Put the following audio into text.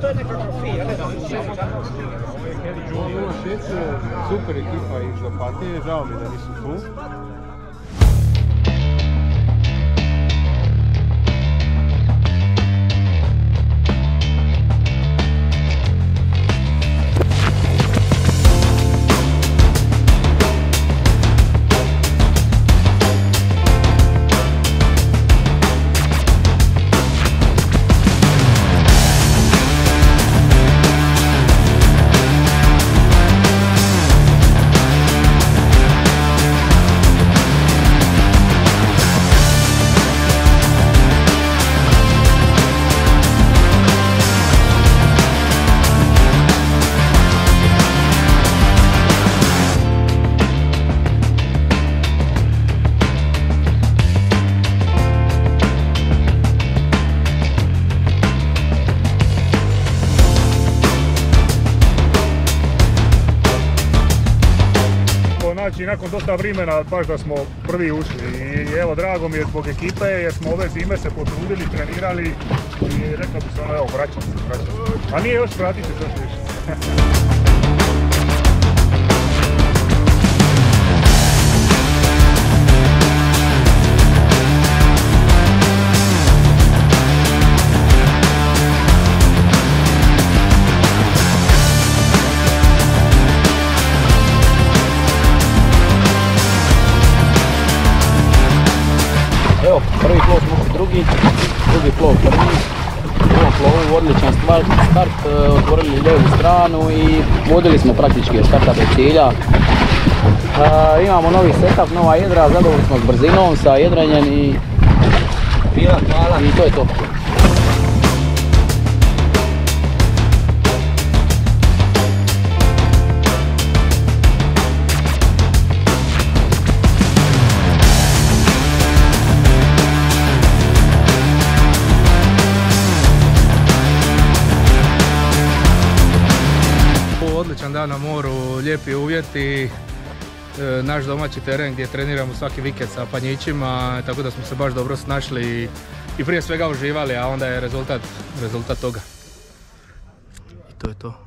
To je nekakav fi, ja ne znam, super ekipa iz Opatije, žao mi da nisu tu. Znači nakon dosta vremena baš da smo prvi ušli i evo drago mi je zbog ekipe jer smo ove zime se potrudili, trenirali i rekao bi se ono evo vraćam se, vraćam se. A nije još vratit se još više. prvi plov drugi, drugi plov prvi. U ovom plovu odličan start, start, e, otvorili lijevu stranu i vodili smo praktički od starta do cilja. E, imamo novi setup, nova jedra, zadovoljni smo s brzinom, sa jedranjem i, i to je to. Na moru, lijepi uvjeti, e, naš domaći teren gdje treniramo svaki vikend sa panjićima, tako da smo se baš dobro snašli i prije svega uživali, a onda je rezultat, rezultat toga. I to je to.